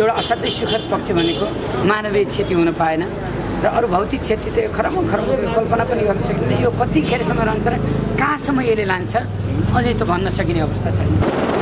एउटा असाध्यै सुखद पक्ष भनेको मानवीय क्षति हुन पाएन र अरू भौतिक क्षति त खरब खरब कल्पना पनि गर्न सकिँदैन। यो कतिखेरसम्म रहन्छ र कहाँसम्म यसले लान्छ? अझै त भन्न सकिने अवस्था छैन।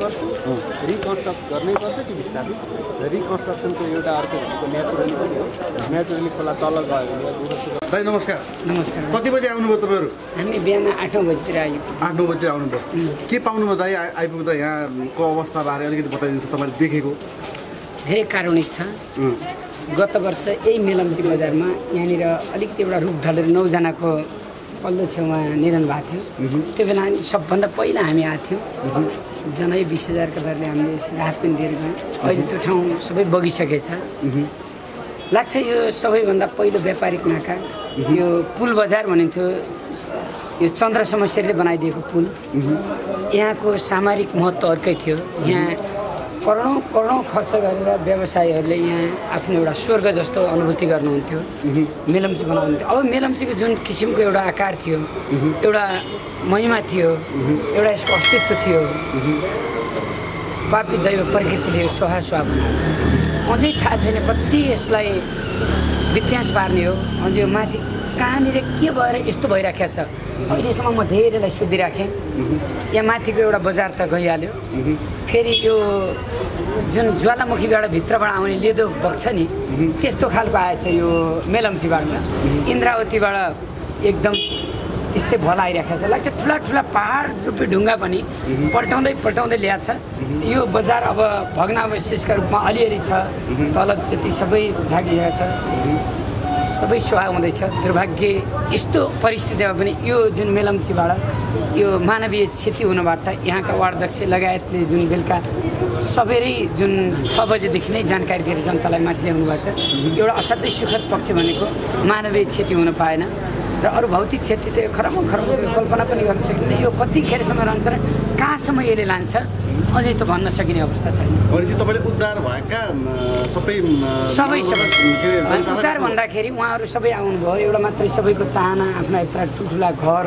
रिकन्स्ट्रक्ट गर्नै पर्छ रिकन्स्ट्रक्ट गर्नै पर्छ कि बिस्तारै? रिकन्स्ट्रक्सनको एउटा अर्को भनेको नेचुरली पनि हो। नेचुरली खोला तल गयो भने दाइ नमस्कार। नमस्कार। कति बजी आउनुभयो तपाईँहरू? हामी बिहान आठ नौ बजीतिर आयौँ। आठ नौ बजी आउनुभयो। के पाउनुभयो दाइ? आइ- आइपुग्दा यहाँको अवस्थाबारे अलिकति बताइदिनुहोस् तपाईँले देखेको। धेरै कारुणिक छ। गत वर्ष यही मेलम्ची बजारमा यहाँनिर अलिकति एउटा रुख ढलेर नौजनाको पल्लो छेउमा निधन भएको थियो। त्यो बेला हामी सबभन्दा पहिला हामी आएको थियौँ। जनै बिस हजारको दरले हामीले राहत पनि दिएर गयौँ। अहिले त्यो ठाउँ सबै बगिसकेछ लाग्छ यो सबैभन्दा पहिलो व्यापारिक नाका यो पुल बजार भनिन्थ्यो। यो चन्द्र समस्याले बनाइदिएको पुल। यहाँको सामरिक महत्त्व अर्कै थियो। यहाँ करोडौँ करोडौँ खर्च गरेर व्यवसायीहरूले यहाँ आफ्नो एउटा स्वर्ग जस्तो अनुभूति गर्नुहुन्थ्यो। मेलम्ची बनाउनुहुन्थ्यो। अब मेलम्चीको जुन किसिमको एउटा आकार थियो एउटा महिमा थियो एउटा यसको अस्तित्व थियो पापी दैव प्रकृतिले सोहा सुहा अझै थाहा छैन कति यसलाई वित्यास पार्ने हो। अझ यो माथि कहाँनिर के भएर यस्तो भइराखेको छ। अहिलेसम्म म धेरैलाई सोधिराखेँ। यहाँ माथिको एउटा बजार त गइहाल्यो। फेरि यो जुन ज्वालामुखीबाट भित्रबाट आउने लेदो बग्छ नि त्यस्तो खालको आएछ यो मेलम्चीबाट इन्द्रावतीबाट एकदम त्यस्तै भल आइरहेको छ। लाग्छ ठुला ठुला पहाड रूपी ढुङ्गा पनि पल्टाउँदै पल्टाउँदै ल्याएको छ। यो बजार अब भग्नावशेषका रूपमा अलिअलि छ। तल जति सबै ढाकिएको छ। सबै सुहा हुँदैछ दुर्भाग्य यस्तो परिस्थितिमा पनि यो जुन मेलम्चीबाट यो मानवीय क्षति हुनबाट यहाँका वार्डध्यक्ष लगायतले जुन बेलुका सबेरै जुन छ बजेदेखि नै जानकारी दिएर जनतालाई माथि ल्याउनु भएको छ। एउटा असाध्यै सुखद पक्ष भनेको मानवीय क्षति हुन पाएन। र अरू भौतिक क्षति त खरब खरब कल्पना पनि गर्न सकिँदैन। यो कतिखेरसम्म रहन्छ र कहाँसम्म यसले लान्छ अझै त भन्न सकिने अवस्था छैन। तपाईँले उद्धार भएका सबै सबै उद्धार भन्दाखेरि उहाँहरू सबै आउनुभयो। एउटा मात्रै सबैको चाहना आफ्ना यत्र ठुल्ठुला घर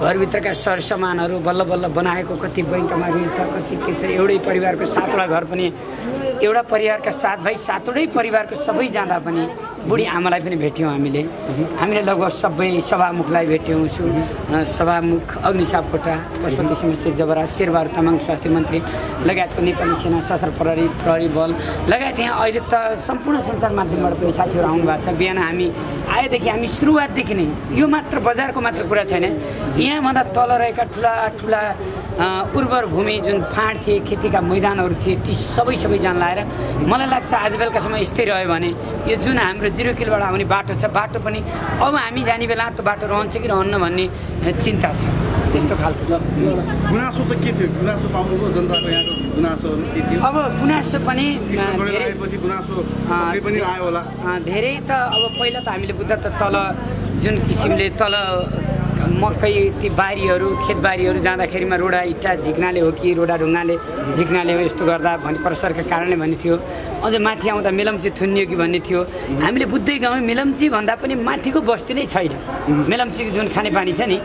घरभित्रका सरसामानहरू बल्ल बल्ल बनाएको कति बैङ्कमा ऋण छ कति के छ एउटै परिवारको सातवटा घर पनि एउटा परिवारका सात भाइ सातवटै परिवारको सबै जाँदा पनि बुढी आमालाई पनि भेट्यौँ हामीले। हामीले लगभग सबै सभामुखलाई भेट्यौँ सभामुख अग्नि सापकोटा पशुपति सिंह जबरा शेरबहादुर तामाङ स्वास्थ्य मन्त्री लगायतको नेपाली सेना सशस्त्र प्रहरी प्रहरी बल लगायत यहाँ अहिले त सम्पूर्ण सञ्चार माध्यमबाट पनि साथीहरू आउनु भएको छ। बिहान हामी आएदेखि हामी सुरुवातदेखि नै यो मात्र बजारको मात्र कुरा छैन। यहाँभन्दा तल रहेका ठुला ठुला उर्वर भूमि जुन फाँड थिए खेतीका मैदानहरू थिए ती सबै सबै लाएर मलाई लाग्छ आज बेलुकासम्म यस्तै रह्यो भने यो जुन हाम्रो जिरो किलोबाट आउने बाटो छ। बाटो पनि अब हामी जाने बेला त्यो बाटो रहन्छ कि रहन्न भन्ने चिन्ता छ। त्यस्तो खालको गुनासो त के थियो? गुनासो पाउनुभयो जनताको यहाँको गुनासोहरू के थियो? अब गुनासो पनि गुनासो धेरै त अब पहिला त हामीले बुझ्दा त तल जुन किसिमले तल मकै ती बारीहरू खेतबारीहरू जाँदाखेरिमा रोडा इट्टा झिक्नाले हो कि रोडा ढुङ्गाले झिक्नाले हो यस्तो गर्दा भनी प्रसरका कारणले भन्ने थियो। अझ माथि आउँदा मेलम्ची थुनियो कि भन्ने थियो। हामीले बुझ्दै गयौँ मेलम्ची भन्दा पनि माथिको बस्ती नै छैन। मेलम्चीको जुन खानेपानी छ नि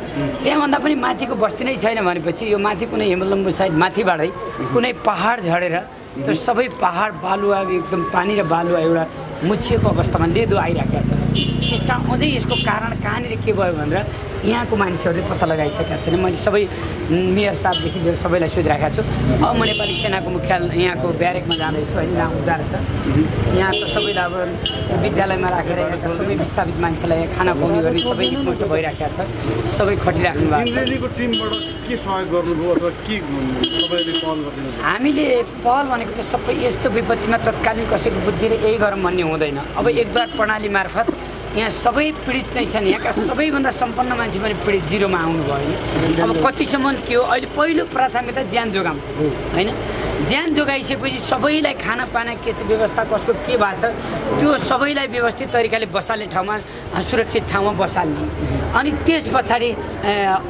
त्यहाँभन्दा पनि माथिको बस्ती नै छैन भनेपछि यो माथि कुनै हिमलम्बु साइड माथिबाटै कुनै पहाड झरेर त्यो सबै पहाड बालुवा एकदम पानी र बालुवा एउटा मुछिएको अवस्थामा लेदो आइराखेको छ। त्यस कारण अझै यसको कारण कहाँनिर के भयो भनेर यहाँको मानिसहरूले पत्ता लगाइसकेका छैन। मैले सबै मेयर साहबदेखि लिएर सबैलाई सोधिरहेको छु। अब म नेपाली सेनाको मुख्यालय यहाँको ब्यारेकमा जाँदैछु होइन यहाँ उद्धार छ। यहाँ त सबैलाई अब विद्यालयमा राखेर यहाँका सबै विस्थापित मान्छेलाई यहाँ खाना खुवाउने गर्ने सबै एकमुष्ट भइराखेको छ। सबै खटिराख्नु भएको के सहयोग गर्नुभयो अथवा के तपाईँले पहल गरिदिनु हामीले पहल भनेको त सबै यस्तो विपत्तिमा तत्कालीन कसैको बुद्धिले यही गरौँ भन्ने हुँदैन। अब एकद्वार प्रणाली मार्फत यहाँ सबै पीडित नै छन्। यहाँका सबैभन्दा सम्पन्न मान्छे पनि पीडित जिरोमा आउनुभयो अब कतिसम्म के हो अहिले पहिलो प्राथमिकता ज्यान जोगाउनु होइन? ज्यान जोगाइसकेपछि सबैलाई खाना पाना के छ व्यवस्था कसको के भएको छ त्यो सबैलाई व्यवस्थित तरिकाले बसाल्ने ठाउँमा सुरक्षित ठाउँमा बसाल्ने। अनि त्यस पछाडि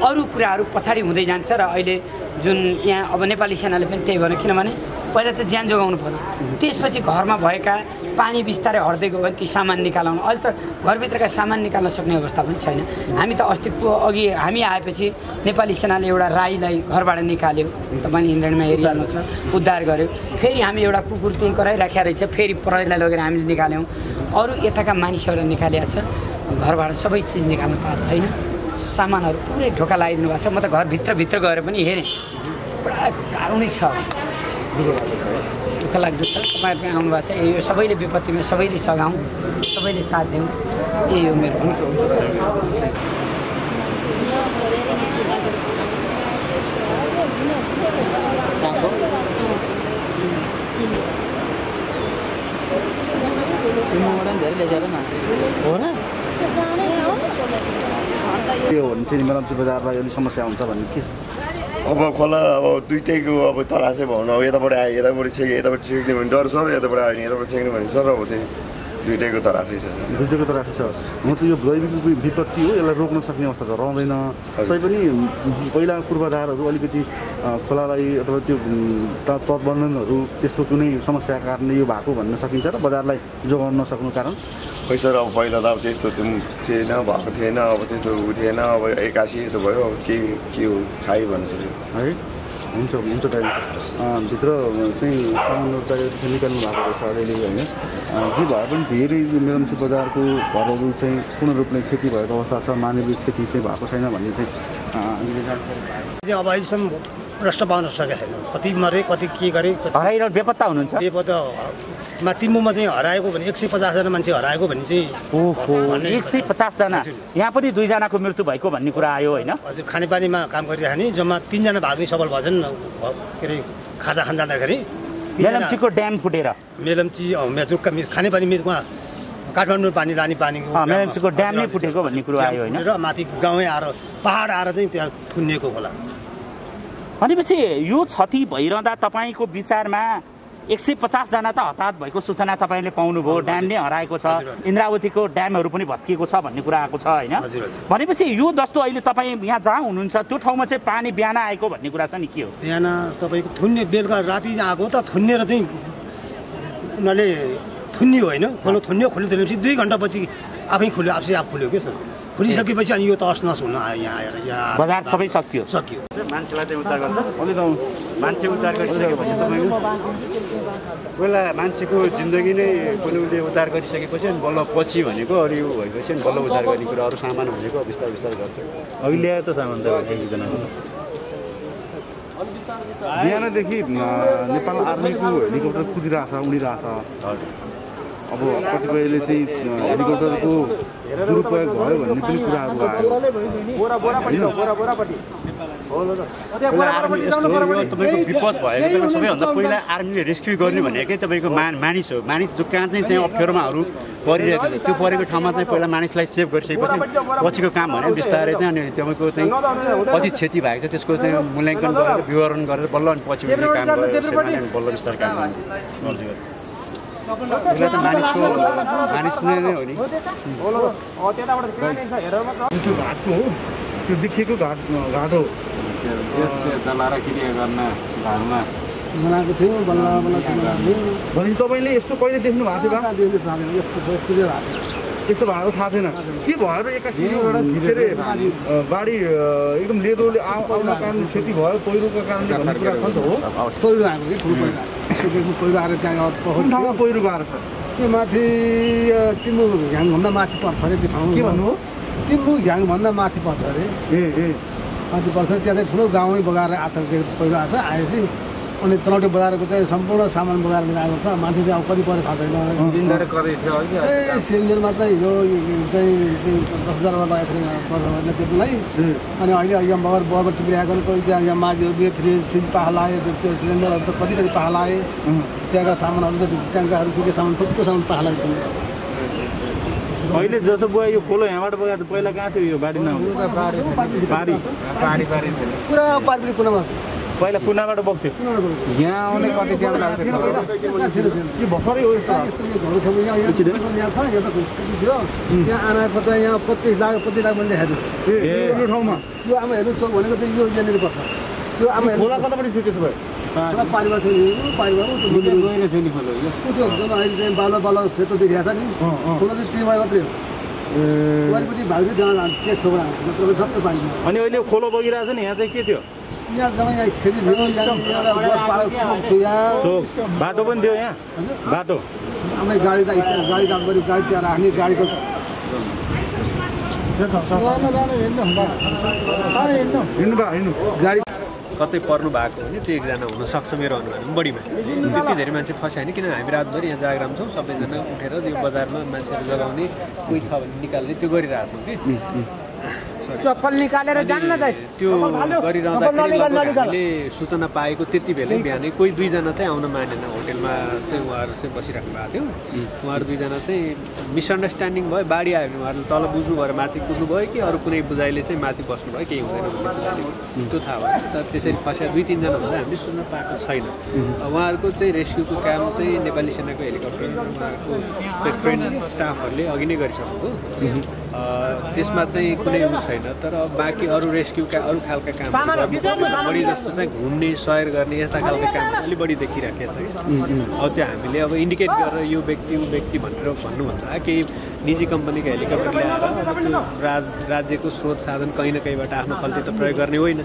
अरू कुराहरू पछाडि हुँदै जान्छ र अहिले जुन यहाँ अब नेपाली सेनाले पनि त्यही भन्यो किनभने पहिला त ज्यान जोगाउनु पर्यो। त्यसपछि घरमा भएका पानी बिस्तारै हट्दै गयो भने ती सामान निकालाउनु। अहिले त घरभित्रका सामान निकाल्न सक्ने अवस्था पनि छैन। हामी त अस्तित्व अघि हामी आएपछि नेपाली सेनाले एउटा राईलाई घरबाट निकाल्यो। तपाईँले इन्द्रणमा हेरिहाल्नु छ उद्धार गर्यो। फेरि हामी एउटा कुकुर त्यहीँ कराइराखेको रहेछ फेरि प्रहरीलाई लगेर हामीले निकाल्यौँ। अरू यताका मानिसहरू निकालिएको छ घरबाट सबै चिज निकाल्नु पाएको छैन। सामानहरू पुरै ढोका लगाइदिनु भएको छ। म त घरभित्रभित्र गएर पनि हेरेँ। पुरा कारुणिक छ दुःख लाग्दो छ। तपाईँहरू पनि आउनु भएको छ यो सबैले विपत्तिमा सबैले सघाउँ सबैले साथ दिउँ। यही हो मेरो हुन्छ के हो भने चाहिँ मेलम्ची बजारलाई अलिक समस्या हुन्छ भन्ने के अब खोला अब दुइटैको अब तरासै भनौँ अब यताबाट आयो यताबाट छेक्यो यताबाट छेक्ने भने डर सर यताबाट आयो भने यताबाट छेक्ने भने सर अब त्यही। दुइटैको तरासै छ सर दुईटैको तरफ छ हुन त यो दैविक विपत्ति हो यसलाई रोक्न सक्ने अवस्था त रहँदैन तैपनि पहिला पूर्वाधारहरू अलिकति खोलालाई अथवा त्यो उम्, त- तटवर्णनहरू त्यस्तो कुनै समस्याका कारणले यो भएको भन्न सकिन्छ र बजारलाई जोगाउन नसक्नु कारण खै सर अब पहिला त अब त्यस्तो त्यो थिएन भएको थिएन अब त्यस्तो थिएन अब एक्कासी यस्तो भयो अब के के हो खाइ भन्नु है हुन्छ हुन्छ अ, भित्र चाहिँ सामानहरू चाहिँ निकाल्नु भएको रहेछ अलिअलि होइन जे भए पनि धेरै मेलम्ची बजारको घरहरू चाहिँ पूर्ण रूपले क्षति भएको अवस्था छ मानवीय क्षति चाहिँ भएको छैन भन्ने। चाहिँ अब अहिलेसम्म प्रश्न पाउन सकेको छैन। कति मरे कति के गरे हराइरहनु बेपत्ता हुनुहुन्छ? के पो त मा तिम्बुमा चाहिँ हराएको भने एक सय पचासजना मान्छे हराएको भने चाहिँ ओहो एक सय पचासजना? यहाँ पनि दुईजनाको मृत्यु भएको भन्ने कुरा आयो होइन? हजुर खानेपानीमा काम गरिरहने जम्मा तिनजना भाग्ने सफल भएछन् के अरे खाजा खान जाँदाखेरि मेलम्चीको ड्याम फुटेर। मेलम्ची अँ, मेजुकका मि- खानेपानी मिरकमा काठमाडौँ पानी लाने पानीको मेलम्चीको ड्याम नै फुटेको भन्ने कुरो आयो होइन? र माथि गाउँै आएर पहाड आएर चाहिँ त्यहाँ थुनिएको होला। भनेपछि यो क्षति भइरहँदा तपाईँको विचारमा एक सय पचासजना त हताहत भएको सूचना तपाईँले पाउनुभयो ड्याम नै हराएको छ। इन्द्रावतीको ड्यामहरू पनि भत्किएको छ भन्ने कुरा आएको छ होइन। भनेपछि यो जस्तो अहिले तपाईँ यहाँ जहाँ हुनुहुन्छ त्यो ठाउँमा चाहिँ पानी बिहान आएको भन्ने कुरा छ नि के हो? बिहान तपाईँको थुन्ने बेलुका राति आएको त थुन्नेर चाहिँ उनीहरूले थुन्नियो होइन? खोलो थुन्यो खोल्यो दुई घन्टापछि आफै खुल्यो आफै आफ खुल्यो क्या सर? खुलिसकेपछि अनि यो तस नस हुन आयो यहाँ आएर। यहाँ बजार सबै सकियो। सकियो। मान्छेलाई चाहिँ उद्धार गर्दा अलिक मान्छे उद्धार गरिसकेपछि तपाईँको पहिला मान्छेको जिन्दगी नै कुनै उसले उद्धार गरिसकेपछि अनि बल्ल पछि भनेको अरू यो भएपछि अनि बल्ल उद्धार गर्ने कुरा अरू सामान भनेको बिस्तारै बिस्तारै गर्छ। अघि ल्यायो त सामान त बिहानदेखि नेपाल आर्मीको हेलिकप्टर कुदिरहेछ उडिरहेछ। अब कतिपयले चाहिँ हेलिकप्टरको दुरुपयोग भयो भन्ने पनि कुराहरू आयो तपाईँको विपद भएको सबैभन्दा पहिला आर्मीले रेस्क्यु गर्ने भनेकै तपाईँको मा मानिस हो मानिस जो कहाँ चाहिँ त्यहाँ अप्ठ्यारोमाहरू परिरहेको छ त्यो परेको ठाउँमा चाहिँ पहिला मानिसलाई सेभ गरिसकेपछि पछिको काम भने बिस्तारै चाहिँ अनि तपाईँको चाहिँ कति क्षति भएको छ त्यसको चाहिँ मूल्याङ्कन गरेर विवरण गरेर बल्ल अनि पछि काम गरेर बल्ल बिस्तारै काम गर्नु पहिला त मानिसको मानिस नै हो नि। त्यो घाटको हो त्यो देखिएको घाट घाट हो भनेपछि तपाईँले यस्तो कहिले देख्नु भएको थियो यस्तो भएको थाहा छैन के भएर एक्कासी के अरे बाढी एकदम लेदोले आउ आउन कारण क्षति भयो पहिरोको कारणले भन्ने कुरा छ नि त हो पहिरो आएको कि ठुलो पहिरो आएर त्यहाँ ठाउँमा पहिरो गएर छ? त्यो माथि अ, तिम्बु घ्याङभन्दा माथि पर्छ अरे त्यो ठाउँ के भन्नु तिम्बु घ्याङभन्दा माथि पर्छ अरे। ए ए। माथि पर्छ त्यहाँ चाहिँ ठुलो गाउँै बगाएर आएको छ पहिरो आएको छ आएपछि अनि चलौटे बजारको चाहिँ सम्पूर्ण सामान बगाएर लिएर आएको छ। मान्छे चाहिँ अब कति पऱ्यो थाहा छैन। ए सिलिन्डर मात्रै हिजो चाहिँ चाहिँ दस हजारमा लगाएको थियो त्यतिलाई अनि अहिले यहाँ बगर बगर टिपिरहेको कोही त्यहाँ यहाँ माझीहरूले फ्रिज फ्रिज पाहा लाए त्यो सिलिन्डरहरू त कति कति पाहा लाए। त्यहाँका सामानहरू त्यहाँकाहरू के के सामान थुप्रो सामान पाहा लागे अहिले जस्तो बुवा यो खोलो यहाँबाट बगाएको पहिला कहाँ थियो यो बारी नहुनु बारी बारी बारी। पुरा पार्टी कुनामा? पहिला कुनाबाट बग्थ्यो यहाँ आउने कति टाइम लाग्थ्यो यहाँ यहाँ पच्चिस लाख पच्चिस लाख मान्छे हेर्नु यो ठाउँमा। यो आमा हेर्नु चोक भनेको चाहिँ यो यहाँनिर पर्छ। यो आमा हेर्नु खोला कतापट्टि थियो त्यसो भए पुरा पारिवार थियो यो पारिवार ऊ त्यो बुढी- ऊ त्यो जब अहिले चाहिँ बालो बालो सेतो देखिरहेको छ नि। खोला चाहिँ त्यही भए मात्रै हो वरिपट्टि भाग चाहिँ त्यहाँ के छोरा नत्र सबै पानी अनि अहिले खोलो बगिरहेको छ नि यहाँ चाहिँ के थियो? चोक। बाटो पनि थियो यहाँ? बाटो? आमै गाडी त गाडी राख्दाखेरि गाडी त्यहाँ राख्ने गाडीको गाडी कतै पर्नु भएको हो भने त्यो एकजना हुनसक्छ मेरो अनुमान बढीमा त्यति धेरै मान्छे फस्यो होइन किन हामी रातभरि यहाँ जागराम छौँ सबैजना उठेर त्यो बजारमा मान्छेहरू जगाउने कोही छ भने निकाल्ने त्यो गरिरहेको छौँ कि। चप्पल निकालेर जान्न त। त्यो गरिरहँदाखेरि सूचना पाएको त्यति बेलै बिहानै कोही दुईजना चाहिँ आउन मानेन। होटेलमा चाहिँ उहाँहरू चाहिँ बसिराख्नु भएको थियो। उहाँहरू दुईजना चाहिँ मिसअन्डरस्ट्यान्डिङ भयो बाढी आयो। भने उहाँहरूले तल बुझ्नु भएर माथि कुद्नु भयो कि अरू कुनै बुझाइले चाहिँ माथि बस्नु भयो केही हुँदैन त्यो थाहा भयो। तर त्यसरी फस्या दुई तिनजना भन्दा हामीले सुन्न पाएको छैन। उहाँहरूको चाहिँ रेस्क्युको काम चाहिँ नेपाली सेनाको हेलिकप्टर उहाँहरूको ट्रेन स्टाफहरूले अघि नै गरिसक्नुभयो त्यसमा चाहिँ कुनै उयो छैन तर बाँकी अरू रेस्क्युका अरू खालका काम बढी जस्तो चाहिँ घुम्ने सयर गर्ने यस्ता खालका काम अलिक बढी देखिराखेको छ। अब त्यो हामीले अब इन्डिकेट गरेर यो व्यक्ति ऊ व्यक्ति भनेर भन्नुभन्दा केही निजी कम्पनीको हेलिकप्टर ल्याएर राज राज्यको स्रोत साधन कहीँ न कहीँबाट आफ्नो खल्ती त प्रयोग गर्ने होइन।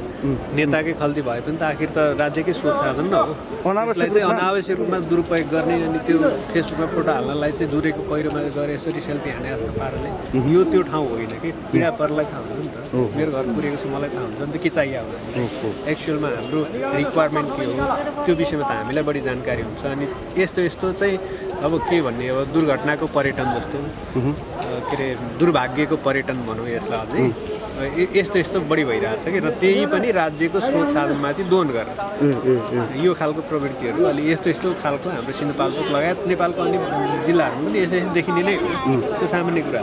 नेताकै खल्ती भए पनि त आखिर त राज्यकै स्रोत साधन न हो। अनावश्यक चाहिँ अनावश्यक रूपमा दुरुपयोग गर्ने अनि त्यो फेसबुकमा फोटो हाल्नलाई चाहिँ दुरेको पहिरोमा गएर यसरी सेल्फी हाने जस्तो पाराले यो त्यो ठाउँ होइन कि? पीडा परलाई थाहा हुन्छ नि त। मेरो घर पुगेको छ मलाई थाहा हुन्छ नि त के चाहियो हामीलाई एक्चुअलमा हाम्रो रिक्वायरमेन्ट के हो? त्यो विषयमा त हामीलाई बढी जानकारी हुन्छ अनि यस्तो यस्तो चाहिँ अब के भन्ने अब दुर्घटनाको पर्यटन जस्तो। के अरे दुर्भाग्यको पर्यटन भनौँ यसलाई अझै। यस्तो यस्तो बढी भइरहेको छ कि? र त्यही पनि राज्यको स्रोत साधनमाथि दोहन गरेर। यो खालको प्रवृत्तिहरू अलि यस्तो यस्तो खालको हाम्रो सिन्धुपाल्चोक लगायत नेपालको अन्य जिल्लाहरूमा पनि यसै देखिने नै हो। त्यो सामान्य कुरा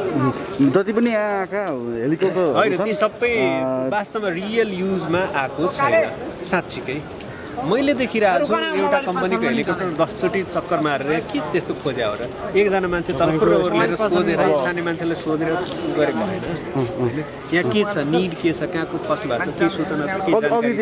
जति पनि आएका हेलिकप्टर होइन ती सबै वास्तवमा रियल युजमा आएको छैन। साँच्चीकै। मैले देखिरहेको छु एउटा कम्पनीको हेलिकप्टर दसचोटि चक्कर मारेर के त्यस्तो खोज्या हो र? एकजना मान्छे ओर्लेर सोधेर स्थानीय मान्छेलाई सोधेर गरेको होइन? यहाँ के छ निड के छ कहाँको फर्स्ट भएको छ केही सूचना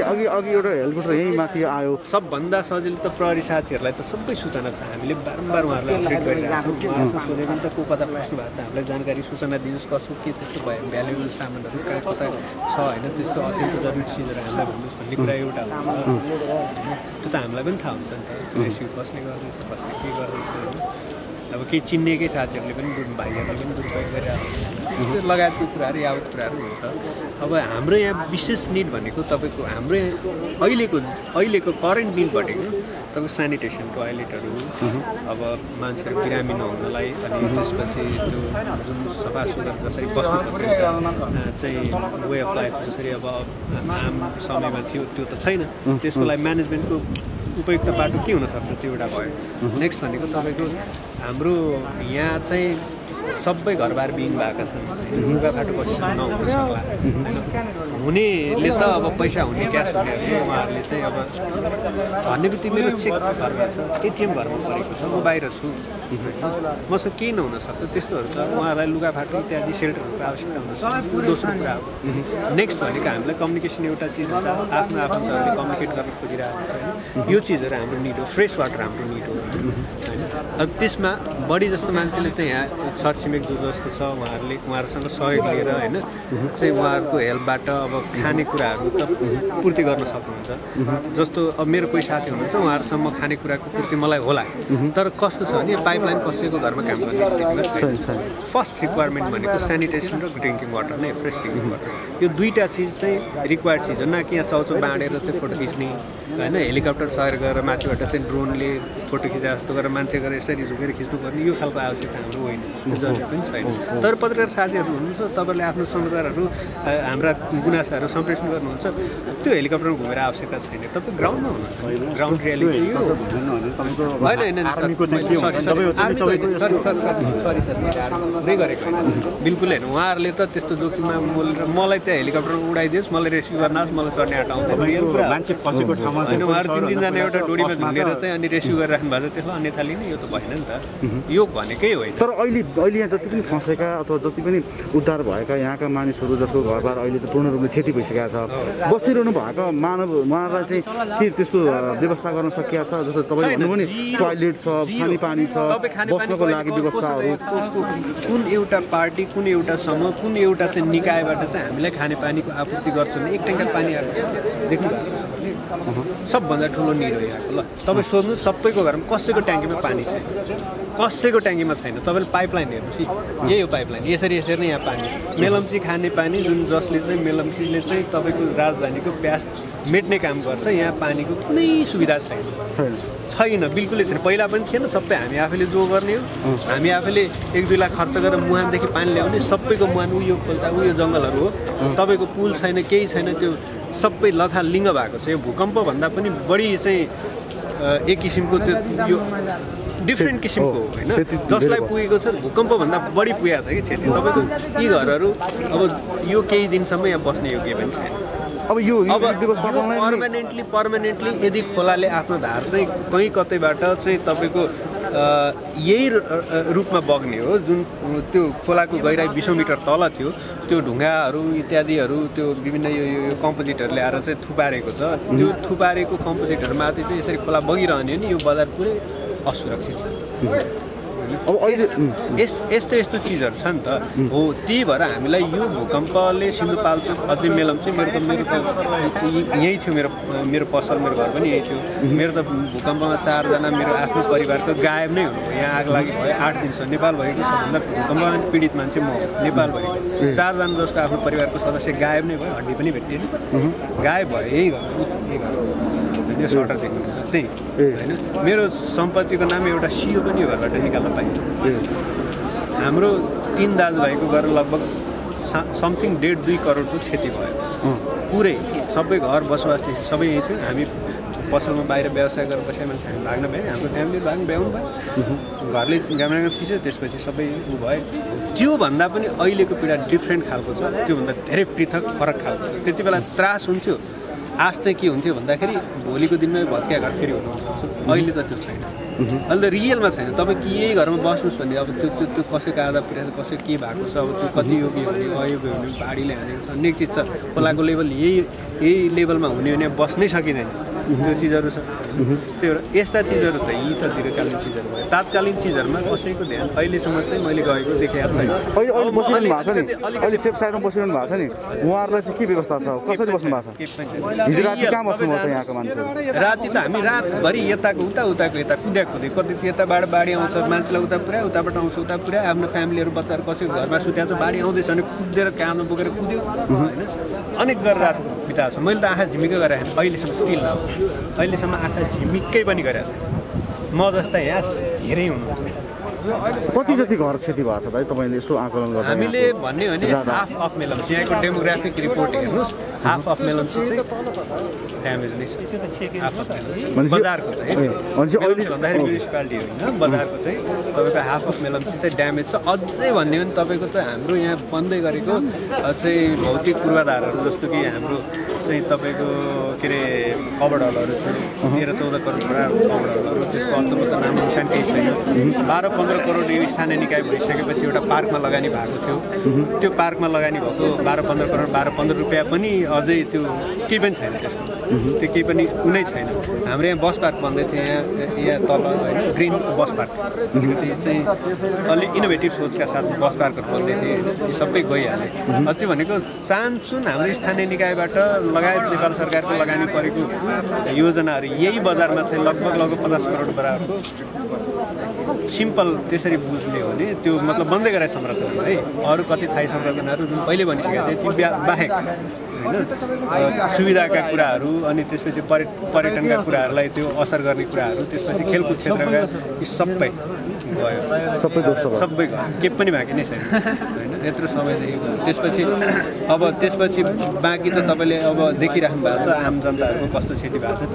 अघि अघि एउटा हेलिकप्टर यहीँ माथि आयो। सबभन्दा सजिलो त प्रहरी साथीहरूलाई त सबै सूचना छ। हामीले बारम्बार उहाँहरूलाई अपडेट गरिरहेको छौँ। उहाँहरूसँग सोधे पनि त को कता पस्नु भएको छ हामीलाई जानकारी सूचना दिनुहोस् कसो के त्यस्तो भयो भ्यालुएबल सामानहरू कहाँ कता छ होइन? त्यस्तो अत्यन्त जरुरी चिजहरू हामीलाई भन्नुहोस् भन्ने कुरा एउटा हुन्छ त्यो त हामीलाई पनि थाहा हुन्छ नि त। कसले गर्दैछ कसले के गर्दैछ। होइन अब केही चिन्नेकै साथीहरूले पनि दुर भाइहरूले पनि दुरुपयोग गरिरहेको हुन्छ। लगायतको कुराहरू यावत कुराहरू हुन्छ। अब हाम्रो यहाँ विशेष निड भनेको तपाईँको हाम्रो अहिलेको अहिलेको करेन्ट निड भनेको तपाईँको सेनिटेसन टोयलेटहरू अब मान्छेहरू बिरामी नहुनलाई अनि त्यसपछि त्यो जुन सफा सुग्घर जसरी बस्नु चाहिँ वे अफ लाइफ जसरी अब आम समयमा थियो त्यो त छैन। त्यसको लागि म्यानेजमेन्टको उपयुक्त बाटो के हुनसक्छ त्यो एउटा भयो। नेक्स्ट भनेको तपाईँको हाम्रो यहाँ चाहिँ सबै घरबार बिहिन भएका छन्। लुगाफाटो कसैसँग नहुन सक्ला। हुनेले त अब पैसा हुने क्यास हुनेहरूले उहाँहरूले चाहिँ अब भन्ने बित्तिकै मेरो चेक घरमा छ एटिएम घरमा परेको छ म बाहिर छु। मसँग केही नहुनसक्छ त्यस्तोहरू छ। उहाँहरूलाई लुगाफाटो इत्यादि सेल्टरहरूको आवश्यकता हुनसक्छ दोस्रो कुरा हो। नेक्स्ट भनेको हामीलाई कम्युनिकेसन एउटा चिज हुन्छ आफ्नो आफन्तहरूले कम्युनिकेट गर्न खोजिरहेको छ। यो चिजहरू हाम्रो निड हो। फ्रेस वाटर हाम्रो निड हो। अब त्यसमा बढी जस्तो मान्छेले चाहिँ यहाँ छरछिमेक जो जसको छ उहाँहरूले उहाँहरूसँग सहयोग लिएर होइन चाहिँ उहाँहरूको हेल्पबाट अब खानेकुराहरू त पूर्ति गर्न सक्नुहुन्छ। जस्तो अब मेरो कोही साथी हुनुहुन्छ उहाँहरूसँग म खानेकुराको पूर्ति मलाई होला। तर कस्तो छ भने पाइपलाइन कसैको घरमा काम गर्ने फर्स्ट रिक्वायरमेन्ट भनेको सेनिटेसन र ड्रिङ्किङ वाटर नै फ्रेस ड्रिङ्किङ वाटर। यो दुईवटा चिज चाहिँ रिक्वायर्ड चिज हो न कि यहाँ चाउचाउ बाँडेर चाहिँ फोटो खिच्ने होइन हेलिकप्टर सर गरेर माथिबाट चाहिँ ड्रोनले फोटो खिचा जस्तो गरेर मान्छे गरेर यसरी झुकेर खिच्नुपर्ने यो खालको आवश्यकता हाम्रो होइन जरुरी पनि छैन। तर पत्रकार साथीहरू हुनुहुन्छ तपाईँहरूले आफ्नो समाचारहरू हाम्रा गुनासाहरू सम्प्रेषण गर्नुहुन्छ त्यो हेलिकप्टरमा घुमेर आवश्यकता छैन। तपाईँ ग्राउन्डमा हुनुहुन्छ? ग्राउन्ड रियालिटी यो। होइन होइन गरेको बिल्कुल होइन। उहाँहरूले त त्यस्तो जोखिममा मलाई त्यहाँ हेलिकप्टरमा उडाइदियोस् मलाई रेस्क्यु गर्नुहोस् मलाई चढ्ने आँट आउँदैन। होइन उहाँहरू तिन तिनजना एउटा डोरीमा झुन्डेर चाहिँ अनि रेस्क्यु गरेर राख्नु भएको छ। त्यसमा अन्यथा लिने यो त भएन नि त। यो भनेकै होइन। तर अहिले अहिले यहाँ जति पनि फँसेका अथवा जति पनि उद्धार भएका यहाँका मानिसहरू जसको घरबार अहिले त पूर्ण रूपले क्षति भइसकेको छ बसिरहनु भएको मानव उहाँहरूलाई चाहिँ के त्यस्तो व्यवस्था गर्न सकिएको छ? जस्तो तपाईँ छैन, भन्नुभयो नि जिरो, टोयलेट छ। खानेपानी छ बस्नको लागि व्यवस्थाहरू कुन एउटा पार्टी कुन एउटा समूह कुन एउटा चाहिँ निकायबाट चाहिँ हामीलाई खानेपानीको आपूर्ति गर्छ एक ट्याङ्कर पानी आएको छ। देख्नु सबभन्दा ठुलो निरो यहाँको ल। तपाईँ सोध्नु सबैको घरमा कसैको ट्याङ्कीमा पानी छैन कसैको ट्याङ्कीमा छैन? तपाईँले पाइपलाइन हेर्नुहोस् यही हो पाइपलाइन। यसरी यसरी नै यहाँ पानी मेलम्ची खाने पानी जुन जसले चाहिँ मेलम्चीले चाहिँ तपाईँको राजधानीको प्यास मेट्ने काम गर्छ यहाँ पानीको कुनै सुविधा छैन। छैन। बिल्कुलै छैन। पहिला पनि थिएन सबै हामी आफैले जो गर्ने हो हामी आफैले एक दुई लाख खर्च गरेर मुहानदेखि पानी ल्याउने सबैको मुहान उयो खोल्सा उयो जङ्गलहरू हो। तपाईँको पुल छैन केही छैन त्यो सबै लथालिङ्ग भएको छ। यो भूकम्पभन्दा पनि बढी चाहिँ एक किसिमको त्यो यो डिफ्रेन्ट किसिमको हो होइन? जसलाई पुगेको छ भूकम्पभन्दा बढी पुगेको छ कि क्षति तपाईँको यी घरहरू अब यो केही दिनसम्म यहाँ बस्ने योग्य पनि छैन। अब यो अब पर्मानेन्टली पर्मानेन्टली यदि खोलाले आफ्नो धार चाहिँ कहीँ कतैबाट चाहिँ तपाईँको यही रूपमा बग्ने हो। जुन त्यो खोलाको गहिराई बिसौँ मिटर तल थियो त्यो ढुङ्गाहरू इत्यादिहरू त्यो विभिन्न यो यो यो कम्पोजिटहरूले आएर चाहिँ थुपारेको छ। त्यो थुपारेको कम्पोजिटहरूमाथि चाहिँ यसरी खोला बगिरहने हो नि यो बजार पुरै असुरक्षित छ। अब अहिले यस्तो यस्तो चिजहरू छ नि त। हो त्यही भएर हामीलाई यो भूकम्पले सिन्धुपाल्चोक अझै मेलम चाहिँ मेरो त मेरो यहीँ थियो मेरो मेरो पसल मेरो घर पनि यहीँ थियो। मेरो त भूकम्पमा चारजना मेरो आफ्नो परिवारको गायब नै हुनुभयो। यहाँ आग लागि भयो आठ दिनसम्म नेपाल भएको सबभन्दा भूकम्पमा पीडित मान्छे म नेपाल भएको चारजना जसको आफ्नो परिवारको सदस्य गायब नै भयो हड्डी पनि भेटिएन। गायब भयो यही घर यही घर। यो सटर देख्नुहुन्छ त्यही होइन? मेरो सम्पत्तिको नाम एउटा सियो पनि घरबाट निकाल्न पाइयो हाम्रो तिन दाजुभाइको घर लगभग समथिङ डेढ दुई करोडको क्षति भयो। पुरै सबै घर बसोबास सबै यहीँ थियो। हामी पसलमा बाहिर व्यवसाय गरेर बसेका मान्छे हामी भाग्न भए हाम्रो फ्यामिली भाग्नु भ्याउनु भयो घरले गामडामा थिच्यो त्यसपछि सबै ऊ भयो। त्योभन्दा पनि अहिलेको पिँढा डिफ्रेन्ट खालको छ। त्योभन्दा धेरै पृथक फरक खालको छ। त्यति बेला त्रास हुन्थ्यो। आज चाहिँ के हुन्थ्यो भन्दाखेरि भोलिको दिनमा भत्किया घर फेरि हुनु अहिले त त्यो छैन। अहिले त रियलमा छैन। तपाईँ कि यही घरमा बस्नुहोस् भने अब त्यो त्यो त्यो कसैको आधा पुऱ्याएको कसै के भएको छ अब त्यो कति योग्य हुने अयोग्य हुने बाढीले हानेको छ अनेक चिज छ। खोलाको लेभल यही यही लेभलमा हुने भने बस्नै सकिँदैन। त्यो चिजहरू छ। त्यो भएर यस्ता चिजहरू त यी त दीर्घकालीन चिजहरू भयो तात्कालीन चिजहरूमा कसैको ध्यान अहिलेसम्म चाहिँ मैले गएको देखेको छैन। अहिले बसिरहनु भएको छ नि। अलिकति- अलिकति- अहिले सेफ साइडमा बसिरहनु भएको छ नि। उहाँहरूलाई चाहिँ के व्यवस्था छ? कसरी बस्नु भएको छ? राति छ त हामी रातभरि यताको उता उताको यता कुद्या कुदे कति यताबाट बाढी आउँछ मान्छेलाई उता पुऱ्यायो उताबाट आउँछ उता पुऱ्यायो। आफ्नो फ्यामिलीहरू बच्चाहरू कसैको घरमा सुत्या छ बाढी आउँदैछ भने कुदेर काँधमा बोकेर कुद्यो। होइन? अनेक गरेर रात बिताएको छ। मैले त आँखा झिमिक्कै गरेर अहिलेसम्म स्टिल अहिलेसम्म आँखा झिमिक्कै पनि गरेको छ म जस्ता यहाँ धेरै हुनुहुन्छ कति जति घर क्षति भएको छ भाइ तपाईँले यसो आकलन गर्दा? हामीले भन्ने हो भने। हाफ अफ मेलम्सी यहाँको डेमोग्राफिक रिपोर्ट हेर्नुहोस्। हाफ अफ मेलम्सी चाहिँ ड्यामेज नै बजारको चाहिँ। म्युनिसिपालिटी होइन। बजारको चाहिँ तपाईँको हाफ अफ मेलम्सी चाहिँ ड्यामेज छ। अझै भन्ने हो भने तपाईँको चाहिँ हाम्रो यहाँ बन्दै गरेको चाहिँ भौतिक पूर्वाधारहरू जस्तो कि हाम्रो चाहिँ तपाईँको के अरे कभर हलहरू थियो तेह्र चौध करोड कभर हलहरू त्यसको अन्तर्गत नाम निशान केही छैन। बाह्र पन्ध्र करोड यो स्थानीय निकाय भइसकेपछि एउटा पार्कमा लगानी भएको थियो। त्यो पार्कमा लगानी भएको बाह्र पन्ध्र करोड बाह्र पन्ध्र रुपियाँ पनि अझै त्यो केही पनि छैन त्यसको त्यो केही पनि कुनै छैन। हाम्रो यहाँ बस पार्क भन्दै थियो यहाँ यहाँ तल होइन ग्रिन बस पार्क। चाहिँ अलिक इनोभेटिभ सोचका साथ बस पार्कहरू भन्दै थिए होइन यो सबै गइहाले। त्यो भनेको चाहन्छौँ हाम्रो स्थानीय निकायबाट लगायत नेपाल सरकारको लगानी परेको योजनाहरू यही बजारमा चाहिँ लगभग लगभग पचास करोड बराबरको सिम्पल त्यसरी बुझ्ने हो। भने त्यो मतलब बन्दै गराए संरचना है। अरू कति थाई संरचनाहरू जुन पहिले भनिसकेको थिएँ ती ब्या- बाहेक होइन। सुविधाका कुराहरू अनि त्यसपछि पर्य पर्यटनका कुराहरूलाई त्यो असर गर्ने कुराहरू त्यसपछि खेलकुद क्षेत्रका यी सबै गयो सबै सबै गयो के पनि बाँकी नै छैन। यत्रो समयदेखि त्यसपछि अब त्यसपछि बाँकी त तपाईँले अब देखिराख्नु भएको छ। आम जनताहरूको कस्तो क्षति भएको छ।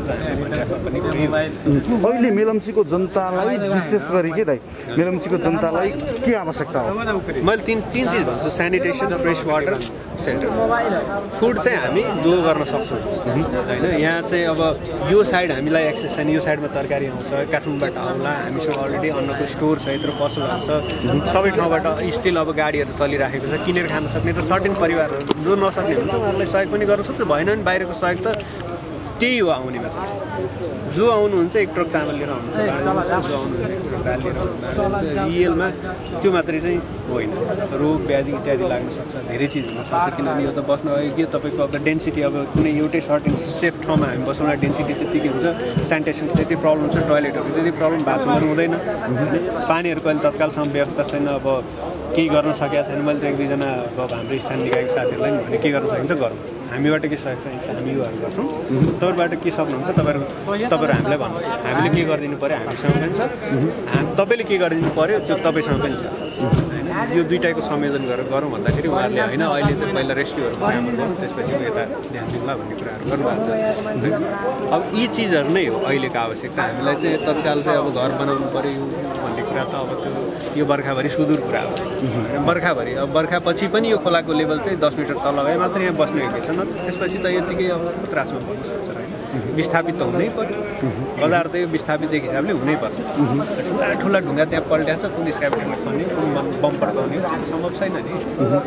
अहिले मेलम्चीको जनतालाई विशेष गरी के दाइ? मेलम्चीको जनतालाई के आवश्यकता हो? मैले तिन तिन चिज भन्छु। Sanitation fresh water centre. Food चाहिँ हामी दो गर्न सक्छौँ। होइन यहाँ चाहिँ अब यो साइड हामीलाई एक्सेस छैन। यो साइडमा तरकारी आउँछ काठमाडौँबाट आउला हामीसँग अलरेडी अन्नको स्टोर छ यत्रो पसलहरू छ सबै ठाउँबाट स्टिल अब गाडीहरू चलिराखेको छ किनेर खान सक्ने र सर्टेन परिवारहरू जो नसक्ने हुन्छ उहाँहरूलाई सहयोग पनि गर्न सक्छ। भएन भने बाहिरको सहयोग त त्यही हो आउने मात्र। जो आउनुहुन्छ एक ट्रक चामल लिएर आउनुहुन्छ। जो आउनुहुन्छ एक ट्रक दाल लिएर आउनुहुन्छ। इएलमा त्यो मात्रै चाहिँ होइन। रोग व्याधि इत्यादि लाग्न सक्छ धेरै चिज हुनसक्छ किनभने यो त बस्न अघि के तपाईँको अब डेन्सिटी अब कुनै एउटै सर्ट एन्ड सेफ ठाउँमा हामी बसौँ डेन्सिटी त्यतिकै हुन्छ। सेनिटेसनको त्यति प्रब्लम छ टोइलेटहरूको त्यति प्रब्लम बाथरुमहरू हुँदैन। पानीहरूको अहिले तत्कालसम्म व्यवस्था छैन। अब केही गर्न सकेका छैन। मैले त एक दुईजना अब हाम्रो स्थानीय निकायको साथीहरूलाई नि भने के गर्न सकिन्छ? गरौँ हामीबाट के सहयोग चाहिन्छ हामी योहरू गर्छौँ। तपाईँबाट के सक्नुहुन्छ तपाईँहरू तपाईँहरू हामीलाई भन्नुहोस् हामीले के गरिदिनु पऱ्यो हामीसँग पनि छ। तपाईँले के गरिदिनु पऱ्यो त्यो तपाईँसँग पनि छ। होइन यो दुइटाको संयोजन गरेर गरौँ भन्दाखेरि उहाँहरूले होइन अहिले चाहिँ पहिला रेस्क्युहरू काम गरौँ त्यसपछि यता ध्यान दिउँला भन्ने कुराहरू गर्नुभएको छ। अब यी चिजहरू नै हो अहिलेको आवश्यकता। हामीलाई चाहिँ तत्काल चाहिँ अब घर बनाउनु पऱ्यो भन्ने कुरा त अब त्यो यो बर्खाभरि सुदूर कुरा हो। बर्खाभरि अब बर्खापछि पनि यो खोलाको लेभल चाहिँ दस मिटर तल गए मात्र यहाँ बस्ने छ न त्यसपछि त यतिकै अब त्रासमा पर्न सक्छ होइन। विस्थापित त हुनै पर्यो। बजार त यो विस्थापित एक हिसाबले हुनै पर्छ। ठुला ठुला ढुङ्गा त्यहाँ पल्ट्या छ कुन स्क्राइबेटरले खन्ने कुन बम पड्काउने सम्भव छैन नि।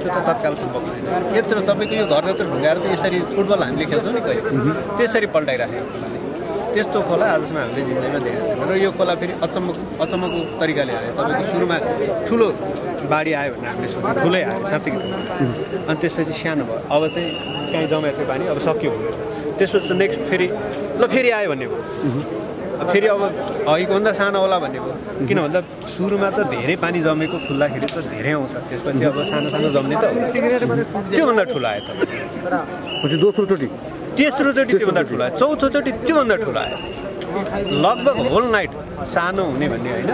त्यो त तत्काल सम्भव छैन। यत्रो तपाईँको यो घर जत्रो ढुङ्गाहरू त यसरी फुटबल हामीले खेल्छौँ नि कहिले। त्यसरी पल्टाइराखेको। त्यस्तो खोला आजसम्म हामीले जिन्दगीमा देखेको छैन र यो खोला फेरि अचम्म अचम्मको तरिकाले आयो। तपाईँको सुरुमा ठुलो बाढी आयो भने हामीले सोच्यौँ। ठुलै आयो साँच्चै अनि त्यसपछि सानो भयो। अब चाहिँ कहीँ जमाएको थियो पानी अब सक्यो त्यसपछि नेक्स्ट फेरि ल फेरि आयो भन्ने भयो। फेरि अब अघिको भन्दा सानो होला भन्ने भयो। किन भन्दा सुरुमा त धेरै पानी जमेको खुल्दाखेरि त धेरै आउँछ। त्यसपछि अब सानो सानो जम्ने त। त्योभन्दा ठुलो आयो त। दोस्रोचोटि तेस्रोचोटि त्योभन्दा ठुलो आयो। चौथोचोटि त्योभन्दा ठुलो आयो। लगभग होल नाइट सानो हुने भन्ने होइन।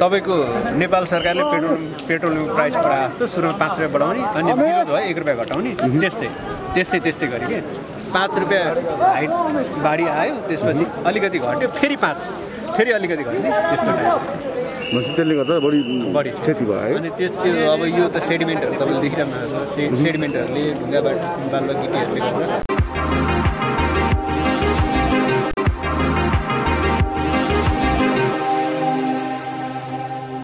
तपाईँको नेपाल सरकारले पेट्रोल पेट्रोलियम प्राइस बढाए जस्तो सुरुमा पाँच रुपियाँ बढाउने अनि विरोध भयो एक रुपियाँ घटाउने त्यस्तै त्यस्तै त्यस्तै गरी के पाँच रुपियाँ हाइट बाढी आयो त्यसपछि अलिकति घट्यो फेरि पाँच फेरि अलिकति घट्ने त्यस्तो टाइप त्यसले गर्दा बढी बढी। क्षति भयो है। अनि त्यस त्यो अब यो त सेडिमेन्टहरू तपाईँले देखिरहनु भएको छ। सेडिमेन्टहरूले ढुङ्गाबाट बालुवा गिटीहरूले गर्दा